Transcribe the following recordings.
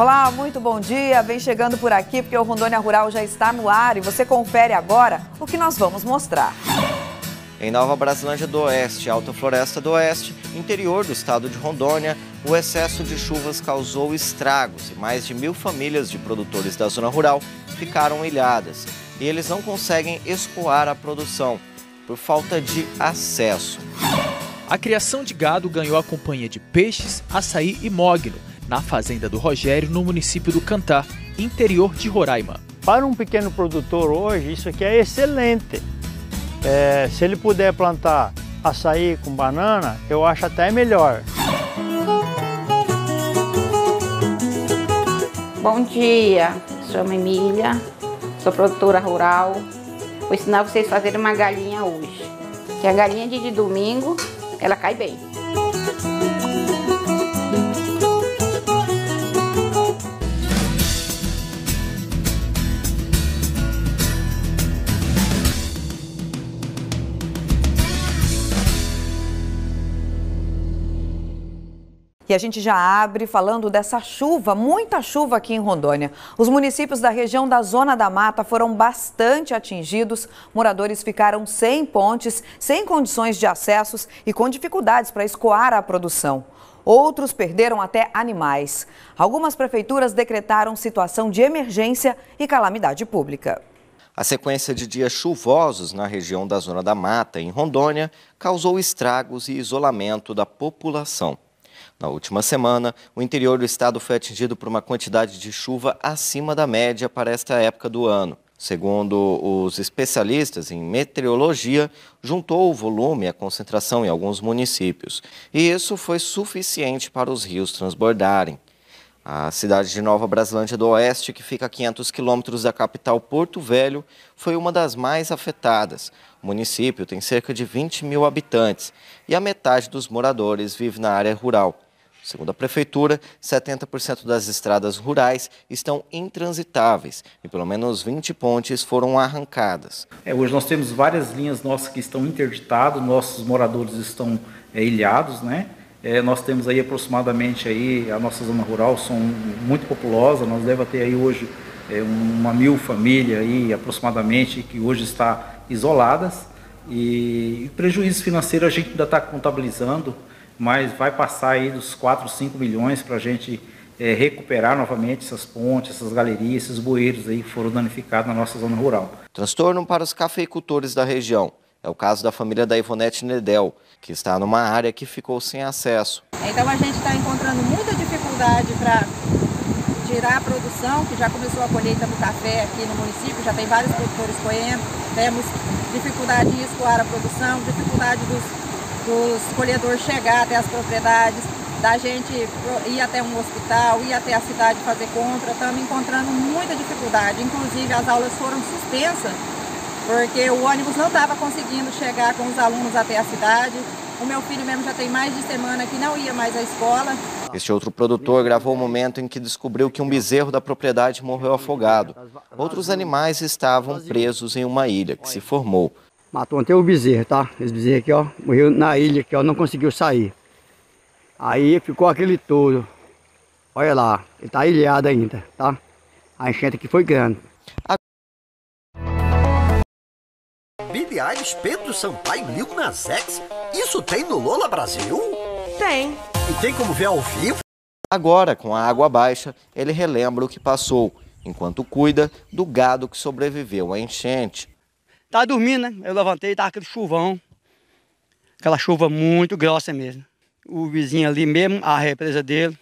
Olá, muito bom dia. Vem chegando por aqui porque o Rondônia Rural já está no ar e você confere agora o que nós vamos mostrar. Em Nova Brasilândia do Oeste, Alta Floresta do Oeste, interior do estado de Rondônia, o excesso de chuvas causou estragos e mais de mil famílias de produtores da zona rural ficaram ilhadas. E eles não conseguem escoar a produção por falta de acesso. A criação de gado ganhou a companhia de peixes, açaí e mogno na fazenda do Rogério, no município do Cantar, interior de Roraima. Para um pequeno produtor hoje, isso aqui é excelente. É, se ele puder plantar açaí com banana, eu acho até melhor. Bom dia, chamo Emília, sou produtora rural. Vou ensinar vocês a fazerem uma galinha hoje. Que a galinha de domingo, ela cai bem. E a gente já abre falando dessa chuva, muita chuva aqui em Rondônia. Os municípios da região da Zona da Mata foram bastante atingidos. Moradores ficaram sem pontes, sem condições de acessos e com dificuldades para escoar a produção. Outros perderam até animais. Algumas prefeituras decretaram situação de emergência e calamidade pública. A sequência de dias chuvosos na região da Zona da Mata, em Rondônia, causou estragos e isolamento da população. Na última semana, o interior do estado foi atingido por uma quantidade de chuva acima da média para esta época do ano. Segundo os especialistas em meteorologia, juntou o volume e a concentração em alguns municípios. E isso foi suficiente para os rios transbordarem. A cidade de Nova Brasilândia do Oeste, que fica a 500 quilômetros da capital Porto Velho, foi uma das mais afetadas. O município tem cerca de 20 mil habitantes e a metade dos moradores vive na área rural. Segundo a Prefeitura, 70% das estradas rurais estão intransitáveis e pelo menos 20 pontes foram arrancadas. É, hoje nós temos várias linhas nossas que estão interditadas, nossos moradores estão é, ilhados, né? É, nós temos aí aproximadamente aí a nossa zona rural são muito populosa, nós deve ter aí hoje é, uma mil famílias aí aproximadamente que hoje está isoladas e prejuízo financeiro a gente ainda está contabilizando mas vai passar aí dos 4, 5 milhões para a gente é, recuperar novamente essas pontes, essas galerias, esses bueiros aí que foram danificados na nossa zona rural. Transtorno para os cafeicultores da região. É o caso da família da Ivonete Nedel, que está numa área que ficou sem acesso. Então a gente está encontrando muita dificuldade para tirar a produção, que já começou a colheita do café aqui no município, já tem vários produtores colhendo, temos dificuldade em escoar a produção, dificuldade dos dos colhedores chegar até as propriedades, da gente ir até um hospital, ir até a cidade fazer compra, estamos encontrando muita dificuldade. Inclusive as aulas foram suspensas, porque o ônibus não estava conseguindo chegar com os alunos até a cidade. O meu filho mesmo já tem mais de semana que não ia mais à escola. Este outro produtor gravou o momento em que descobriu que um bezerro da propriedade morreu afogado. Outros animais estavam presos em uma ilha que se formou. Matou até o bezerro, tá? Esse bezerro aqui, ó, morreu na ilha aqui, ó, não conseguiu sair. Aí ficou aquele todo. Olha lá, ele tá ilhado ainda, tá? A enchente aqui foi grande. A... Billy Eilish, Pedro Sampaio, Lil Nas X, isso tem no Lola Brasil? Tem. E tem como ver ao vivo? Agora, com a água baixa, ele relembra o que passou, enquanto cuida do gado que sobreviveu à enchente. Tava dormindo, né? Eu levantei, tava aquele chuvão. Aquela chuva muito grossa mesmo. O vizinho ali mesmo, a represa dele,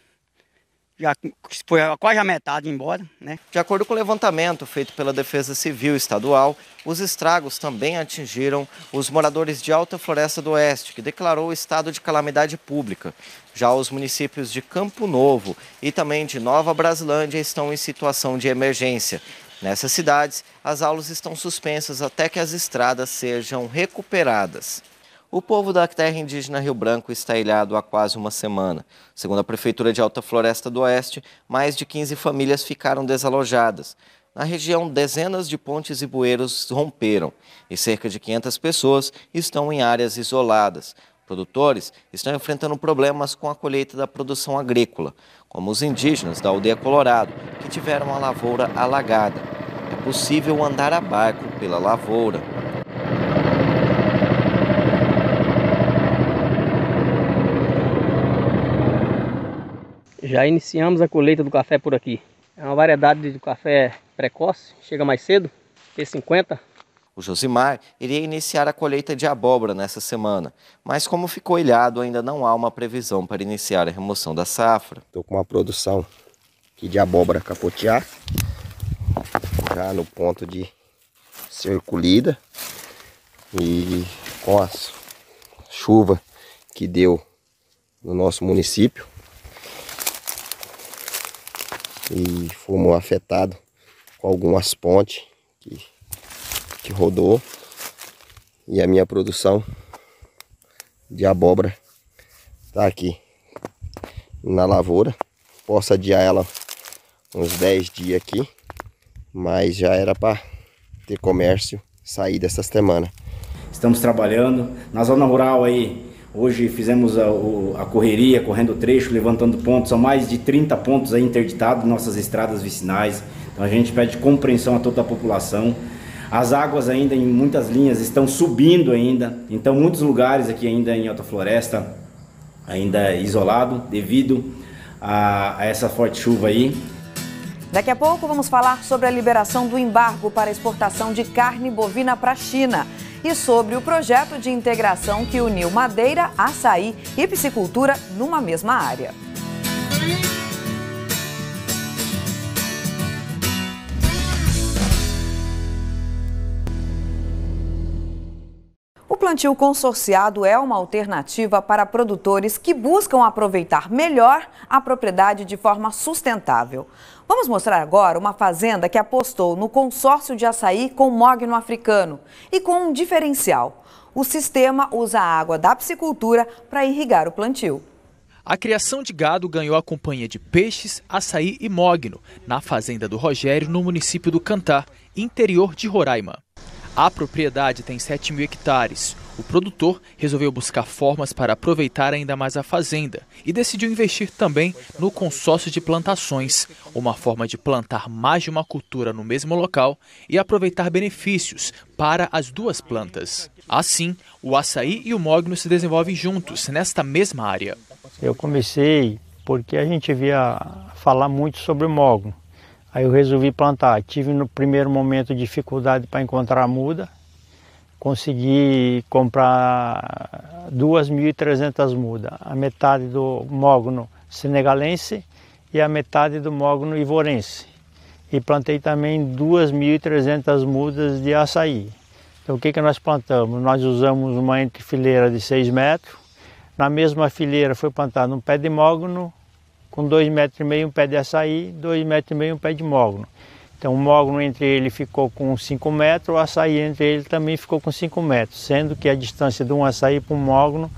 já foi quase a metade embora, né? De acordo com o levantamento feito pela Defesa Civil Estadual, os estragos também atingiram os moradores de Alta Floresta do Oeste, que declarou o estado de calamidade pública. Já os municípios de Campo Novo e também de Nova Brasilândia estão em situação de emergência. Nessas cidades, as aulas estão suspensas até que as estradas sejam recuperadas. O povo da terra indígena Rio Branco está ilhado há quase uma semana. Segundo a Prefeitura de Alta Floresta do Oeste, mais de 15 famílias ficaram desalojadas. Na região, dezenas de pontes e bueiros romperam e cerca de 500 pessoas estão em áreas isoladas. Produtores estão enfrentando problemas com a colheita da produção agrícola, como os indígenas da aldeia Colorado, que tiveram a lavoura alagada. É possível andar a barco pela lavoura. Já iniciamos a colheita do café por aqui. É uma variedade de café precoce, chega mais cedo, P50. O Josimar iria iniciar a colheita de abóbora nessa semana, mas como ficou ilhado, ainda não há uma previsão para iniciar a remoção da safra. Estou com uma produção aqui de abóbora capotear, já no ponto de ser colhida e com a chuva que deu no nosso município, e fomos afetados com algumas pontes que, rodou e a minha produção de abóbora está aqui na lavoura. Posso adiar ela uns 10 dias aqui, mas já era para ter comércio sair dessa semana. Estamos trabalhando na zona rural aí Hoje fizemos a, a, correria, correndo trecho, levantando pontos. São mais de 30 pontos aí interditados nossas estradas vicinais. Então a gente pede compreensão a toda a população. As águas ainda em muitas linhas estão subindo ainda. Então muitos lugares aqui ainda em Alta Floresta ainda isolado devido a, a essa forte chuva aí. Daqui a pouco vamos falar sobre a liberação do embargo para exportação de carne bovina para a China e sobre o projeto de integração que uniu madeira, açaí e piscicultura numa mesma área. Plantio consorciado é uma alternativa para produtores que buscam aproveitar melhor a propriedade de forma sustentável. Vamos mostrar agora uma fazenda que apostou no consórcio de açaí com mogno africano e com um diferencial. O sistema usa a água da piscicultura para irrigar o plantio. A criação de gado ganhou a companhia de peixes, açaí e mogno na fazenda do Rogério, no município do Cantar, interior de Roraima. A propriedade tem 7 mil hectares. O produtor resolveu buscar formas para aproveitar ainda mais a fazenda e decidiu investir também no consórcio de plantações, uma forma de plantar mais de uma cultura no mesmo local e aproveitar benefícios para as duas plantas. Assim, o açaí e o mogno se desenvolvem juntos nesta mesma área. Eu comecei porque a gente via falar muito sobre o mogno. Aí eu resolvi plantar. Tive no primeiro momento dificuldade para encontrar muda. Consegui comprar 2.300 mudas. A metade do mogno senegalense e a metade do mogno ivorense. E plantei também 2.300 mudas de açaí. Então o que, que nós plantamos? Nós usamos uma entrefileira de 6 metros. Na mesma fileira foi plantado um pé de mogno, com dois metros e meio um pé de açaí, dois metros e meio um pé de mogno. Então o mogno entre ele ficou com 5 metros, o açaí entre ele também ficou com 5 metros, sendo que a distância de um açaí para um mogno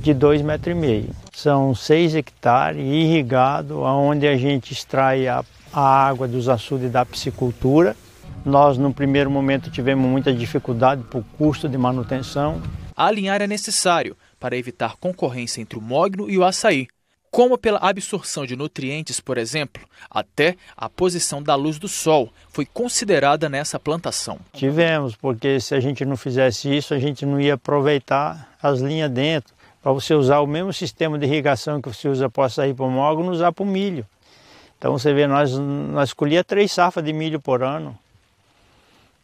de 2 metros e meio. São 6 hectares irrigado, onde a gente extrai a, a água dos açudes da piscicultura. Nós no primeiro momento tivemos muita dificuldade por custo de manutenção. Alinhar é necessário para evitar concorrência entre o mogno e o açaí como pela absorção de nutrientes, por exemplo, até a posição da luz do sol foi considerada nessa plantação. Tivemos, porque se a gente não fizesse isso, a gente não ia aproveitar as linhas dentro. Para você usar o mesmo sistema de irrigação que você usa para açaí para o mogno, usar para o milho. Então você vê, nós, nós colhia três safras de milho por ano.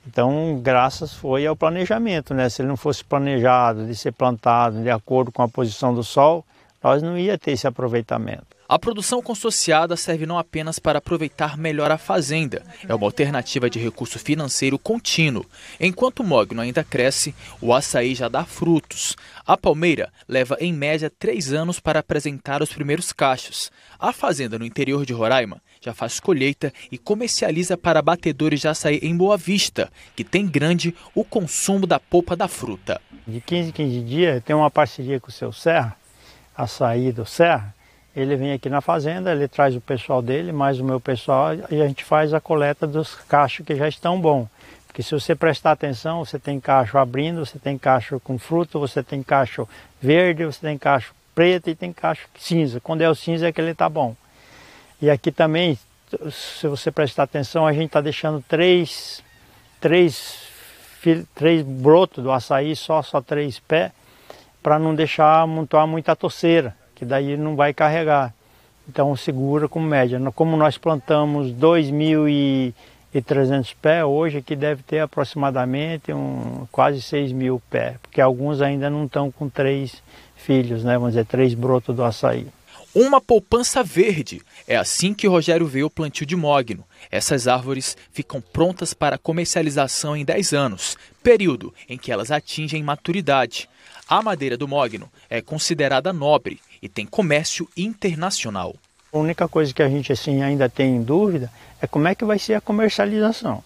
Então, graças foi ao planejamento, né? Se ele não fosse planejado de ser plantado de acordo com a posição do sol, nós não ia ter esse aproveitamento. A produção consorciada serve não apenas para aproveitar melhor a fazenda, é uma alternativa de recurso financeiro contínuo. Enquanto o mogno ainda cresce, o açaí já dá frutos. A palmeira leva em média três anos para apresentar os primeiros cachos. A fazenda no interior de Roraima já faz colheita e comercializa para batedores de açaí em Boa Vista, que tem grande o consumo da polpa da fruta. De 15 em 15 dias tem uma parceria com o seu Serra, açaí do Serra, ele vem aqui na fazenda, ele traz o pessoal dele, mais o meu pessoal, e a gente faz a coleta dos cachos que já estão bons. Porque se você prestar atenção, você tem cacho abrindo, você tem cacho com fruto, você tem cacho verde, você tem cacho preto e tem cacho cinza. Quando é o cinza é que ele está bom. E aqui também, se você prestar atenção, a gente está deixando três, três, três brotos do açaí, só, só três pés, para não deixar amontoar muita toceira, que daí não vai carregar. Então segura com média. Como nós plantamos 2.300 pés, hoje aqui deve ter aproximadamente um, quase 6 mil pés, porque alguns ainda não estão com três filhos, né? vamos dizer, três brotos do açaí. Uma poupança verde. É assim que Rogério vê o plantio de mogno. Essas árvores ficam prontas para comercialização em 10 anos, período em que elas atingem maturidade. A madeira do mogno é considerada nobre e tem comércio internacional. A única coisa que a gente assim ainda tem em dúvida é como é que vai ser a comercialização.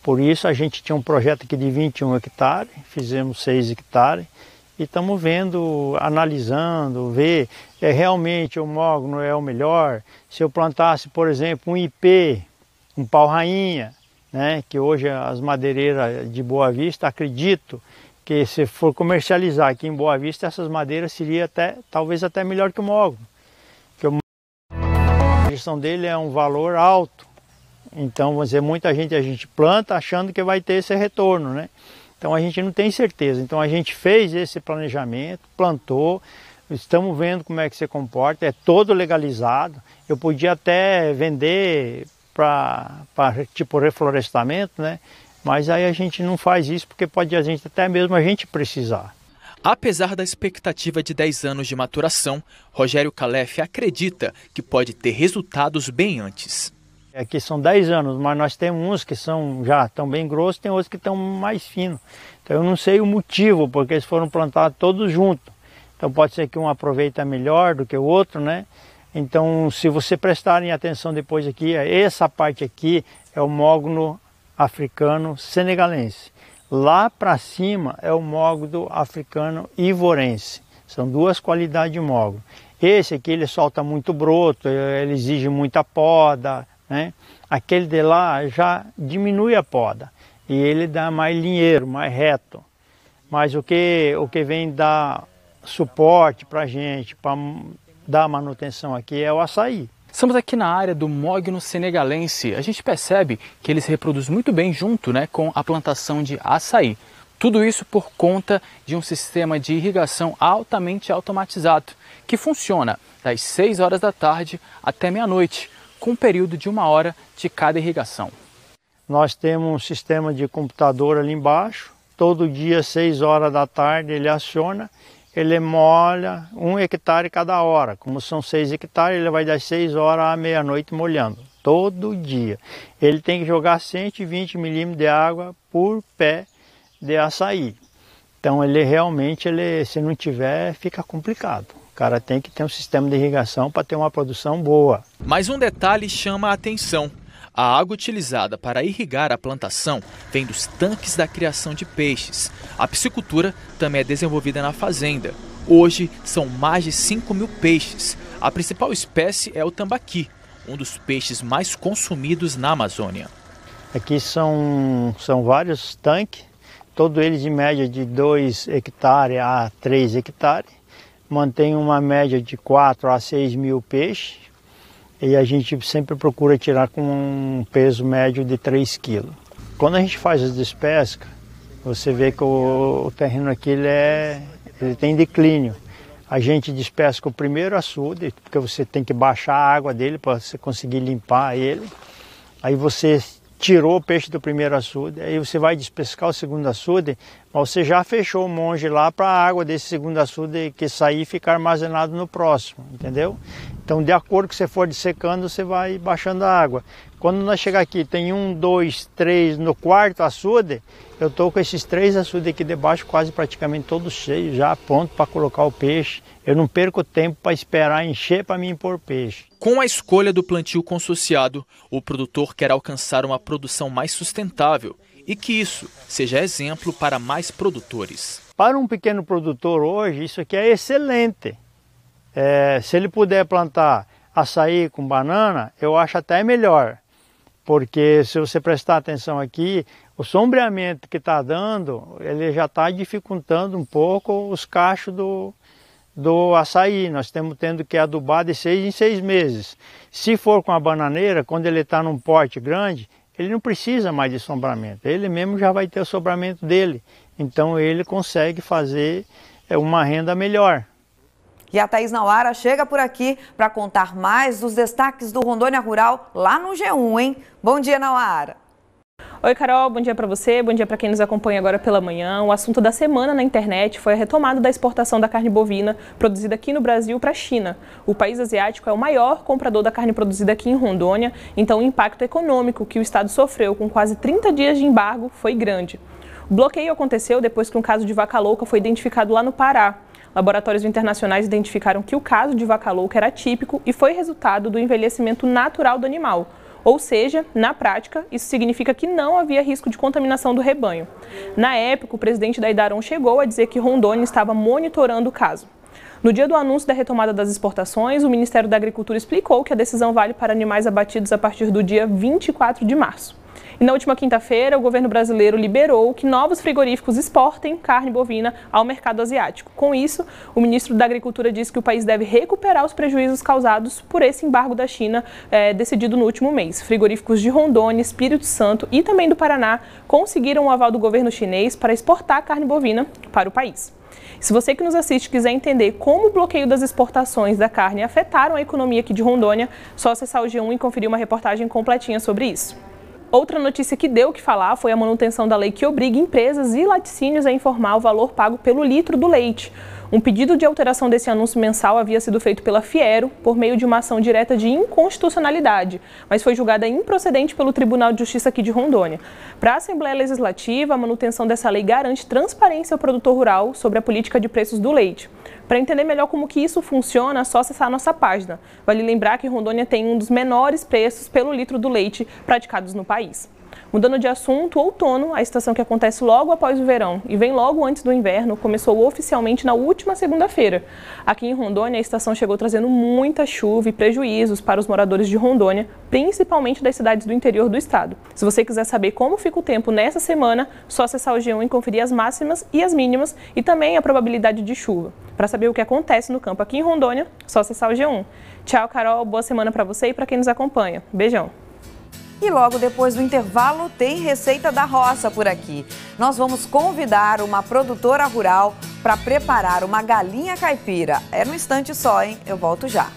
Por isso a gente tinha um projeto aqui de 21 hectares, fizemos 6 hectares e estamos vendo, analisando, ver é realmente o mogno é o melhor. Se eu plantasse, por exemplo, um IP, um pau-rainha, né, que hoje as madeireiras de Boa Vista, acredito que se for comercializar aqui em Boa Vista, essas madeiras seria até, talvez até melhor que o mogno. Porque o a gestão dele é um valor alto. Então, vamos dizer, muita gente a gente planta achando que vai ter esse retorno, né? Então a gente não tem certeza. Então a gente fez esse planejamento, plantou, estamos vendo como é que se comporta, é todo legalizado. Eu podia até vender para tipo reflorestamento, né? Mas aí a gente não faz isso porque pode a gente até mesmo a gente precisar. Apesar da expectativa de 10 anos de maturação, Rogério Calef acredita que pode ter resultados bem antes. Aqui são 10 anos, mas nós temos uns que são já tão bem grossos, tem outros que estão mais finos. Então eu não sei o motivo, porque eles foram plantados todos juntos. Então pode ser que um aproveita melhor do que o outro, né? Então se você prestarem atenção depois aqui, essa parte aqui é o mogno africano senegalense. Lá para cima é o mogno africano ivorense. São duas qualidades de mogno. Esse aqui ele solta muito broto, ele exige muita poda, né? Aquele de lá já diminui a poda e ele dá mais linheiro, mais reto. Mas o que, o que vem dar suporte para a gente, para dar manutenção aqui é o açaí. Estamos aqui na área do mogno senegalense. A gente percebe que ele se reproduz muito bem junto né, com a plantação de açaí. Tudo isso por conta de um sistema de irrigação altamente automatizado, que funciona das 6 horas da tarde até meia-noite, com um período de uma hora de cada irrigação. Nós temos um sistema de computador ali embaixo, todo dia, 6 horas da tarde, ele aciona ele molha um hectare cada hora. Como são seis hectares, ele vai das seis horas à meia-noite molhando, todo dia. Ele tem que jogar 120 milímetros de água por pé de açaí. Então ele realmente, ele, se não tiver, fica complicado. O cara tem que ter um sistema de irrigação para ter uma produção boa. Mas um detalhe chama a atenção. A água utilizada para irrigar a plantação vem dos tanques da criação de peixes. A piscicultura também é desenvolvida na fazenda. Hoje são mais de 5 mil peixes. A principal espécie é o tambaqui, um dos peixes mais consumidos na Amazônia. Aqui são, são vários tanques, todos eles em média de 2 hectares a 3 hectares. Mantém uma média de 4 a 6 mil peixes e a gente sempre procura tirar com um peso médio de 3 kg. Quando a gente faz as despescas, você vê que o, o terreno aqui ele, é, ele tem declínio. A gente despesca o primeiro açude, porque você tem que baixar a água dele para você conseguir limpar ele. Aí você tirou o peixe do primeiro açude, aí você vai despescar o segundo açude, mas você já fechou o monge lá para a água desse segundo açude que sair ficar armazenado no próximo, entendeu? Então, de acordo que você for dessecando, você vai baixando a água. Quando nós chegar aqui, tem um, dois, três, no quarto açude, eu estou com esses três açudes aqui debaixo quase praticamente todos cheios, já pronto para colocar o peixe. Eu não perco tempo para esperar encher para mim pôr peixe. Com a escolha do plantio consociado, o produtor quer alcançar uma produção mais sustentável e que isso seja exemplo para mais produtores. Para um pequeno produtor hoje, isso aqui é excelente. É, se ele puder plantar açaí com banana, eu acho até melhor porque se você prestar atenção aqui, o sombreamento que está dando, ele já está dificultando um pouco os cachos do, do açaí. Nós temos tendo que adubar de seis em seis meses. Se for com a bananeira, quando ele está num porte grande, ele não precisa mais de sombramento. Ele mesmo já vai ter o sombramento dele. Então ele consegue fazer é, uma renda melhor. E a Thaís Nauara chega por aqui para contar mais dos destaques do Rondônia Rural lá no G1, hein? Bom dia, Nauara! Oi, Carol, bom dia para você, bom dia para quem nos acompanha agora pela manhã. O assunto da semana na internet foi a retomada da exportação da carne bovina produzida aqui no Brasil para a China. O país asiático é o maior comprador da carne produzida aqui em Rondônia, então o impacto econômico que o estado sofreu com quase 30 dias de embargo foi grande. O bloqueio aconteceu depois que um caso de vaca louca foi identificado lá no Pará. Laboratórios internacionais identificaram que o caso de vaca louca era típico e foi resultado do envelhecimento natural do animal. Ou seja, na prática, isso significa que não havia risco de contaminação do rebanho. Na época, o presidente da Idaron chegou a dizer que Rondônia estava monitorando o caso. No dia do anúncio da retomada das exportações, o Ministério da Agricultura explicou que a decisão vale para animais abatidos a partir do dia 24 de março. E na última quinta-feira, o governo brasileiro liberou que novos frigoríficos exportem carne bovina ao mercado asiático. Com isso, o ministro da Agricultura disse que o país deve recuperar os prejuízos causados por esse embargo da China é, decidido no último mês. Frigoríficos de Rondônia, Espírito Santo e também do Paraná conseguiram o aval do governo chinês para exportar carne bovina para o país. Se você que nos assiste quiser entender como o bloqueio das exportações da carne afetaram a economia aqui de Rondônia, só acessar o G1 e conferir uma reportagem completinha sobre isso. Outra notícia que deu o que falar foi a manutenção da lei que obriga empresas e laticínios a informar o valor pago pelo litro do leite. Um pedido de alteração desse anúncio mensal havia sido feito pela Fiero por meio de uma ação direta de inconstitucionalidade, mas foi julgada improcedente pelo Tribunal de Justiça aqui de Rondônia. Para a Assembleia Legislativa, a manutenção dessa lei garante transparência ao produtor rural sobre a política de preços do leite. Para entender melhor como que isso funciona, é só acessar a nossa página. Vale lembrar que Rondônia tem um dos menores preços pelo litro do leite praticados no país. Mudando de assunto, outono, a estação que acontece logo após o verão e vem logo antes do inverno, começou oficialmente na última segunda-feira. Aqui em Rondônia, a estação chegou trazendo muita chuva e prejuízos para os moradores de Rondônia, principalmente das cidades do interior do estado. Se você quiser saber como fica o tempo nessa semana, só acessar o G1 e conferir as máximas e as mínimas e também a probabilidade de chuva. Para saber o que acontece no campo aqui em Rondônia, só acessar o G1. Tchau, Carol, boa semana para você e para quem nos acompanha. Beijão. E logo depois do intervalo tem receita da roça por aqui. Nós vamos convidar uma produtora rural para preparar uma galinha caipira. É no instante só, hein? Eu volto já.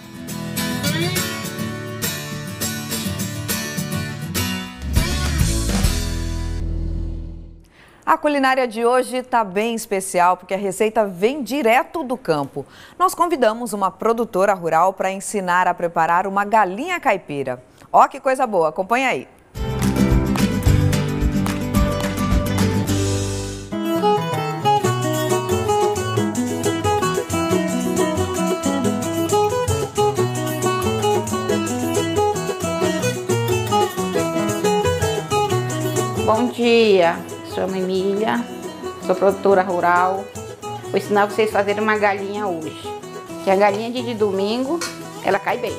A culinária de hoje está bem especial porque a receita vem direto do campo. Nós convidamos uma produtora rural para ensinar a preparar uma galinha caipira. Ó que coisa boa, acompanha aí. Bom dia, chamo Emília, sou produtora rural. Vou ensinar vocês a fazerem uma galinha hoje. Que a galinha de domingo, ela cai bem.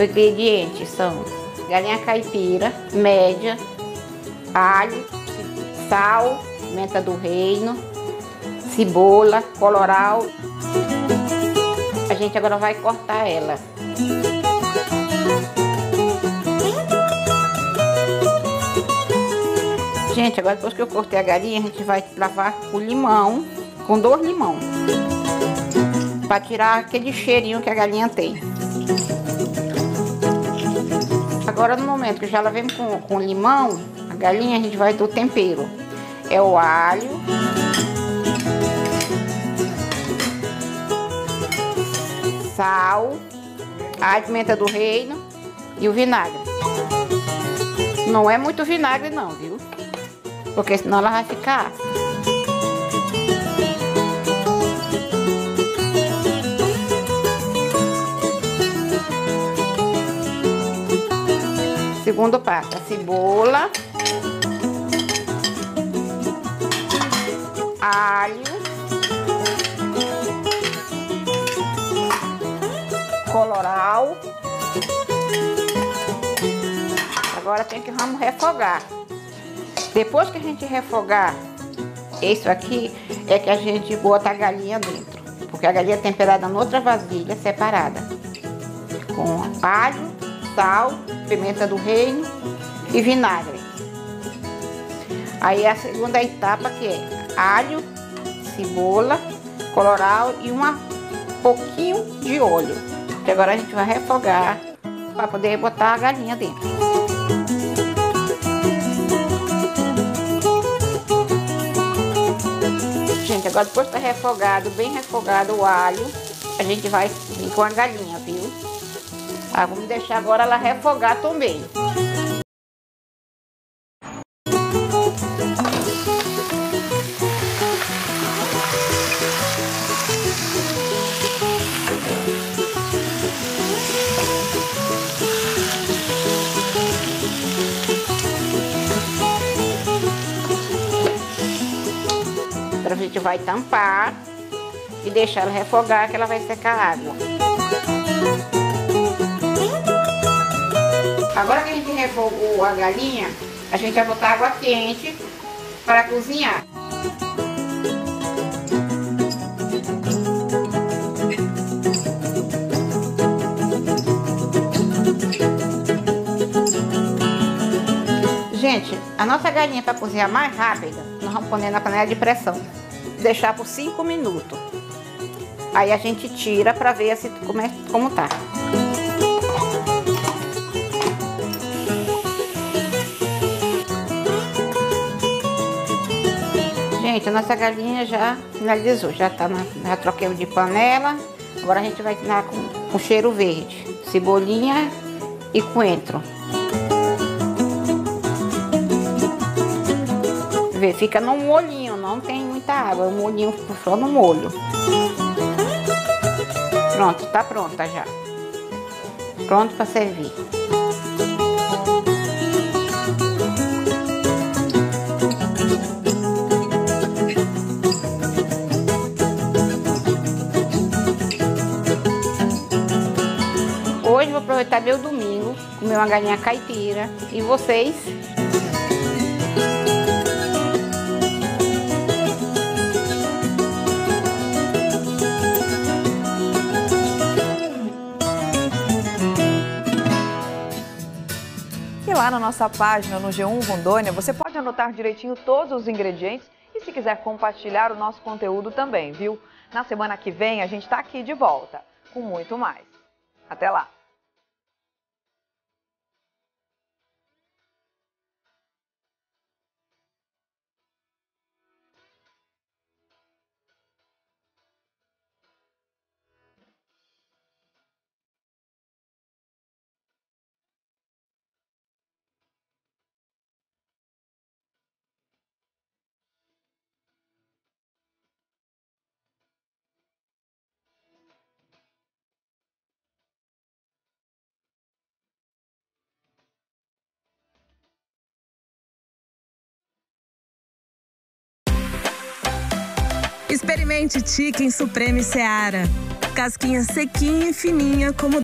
Os ingredientes são galinha caipira, média, alho, sal, menta do reino, cebola, coloral. A gente agora vai cortar ela. Gente, agora depois que eu cortei a galinha, a gente vai lavar o limão, com dois limão. Para tirar aquele cheirinho que a galinha tem. Agora no momento que já lavemos com, com limão, a galinha a gente vai do tempero. É o alho. Sal. A pimenta do reino e o vinagre. Não é muito vinagre não, viu? Porque senão ela vai ficar Segundo passo, a cebola, alho, coloral, Agora tem que vamos refogar. Depois que a gente refogar, isso aqui é que a gente bota a galinha dentro. Porque a galinha é temperada em outra vasilha separada. Com alho, sal, pimenta do reino e vinagre. Aí a segunda etapa que é alho, cebola, colorau e um pouquinho de óleo. E agora a gente vai refogar para poder botar a galinha dentro. Gente, agora depois que tá refogado, bem refogado o alho, a gente vai vir com a galinha, viu? Ah, vamos deixar agora ela refogar também. Agora a gente vai tampar e deixar ela refogar que ela vai secar a água. Agora que a gente refogou a galinha, a gente vai botar água quente para cozinhar. Gente, a nossa galinha para cozinhar mais rápida, nós vamos poner na panela de pressão. Deixar por 5 minutos. Aí a gente tira para ver se, como, é, como tá. Gente, a nossa galinha já finalizou, já tá na, já troquei de panela. Agora a gente vai tirar com, com cheiro verde, cebolinha e coentro. Vê, fica no molhinho, não tem muita água, um molhinho só no molho. Pronto, tá pronta já. Pronto para servir. Aproveitar meu domingo, comer uma galinha caipira. E vocês? E lá na nossa página, no G1 Rondônia, você pode anotar direitinho todos os ingredientes e se quiser compartilhar o nosso conteúdo também, viu? Na semana que vem a gente está aqui de volta com muito mais. Até lá! Experimente Chicken Supreme Seara. Casquinha sequinha e fininha como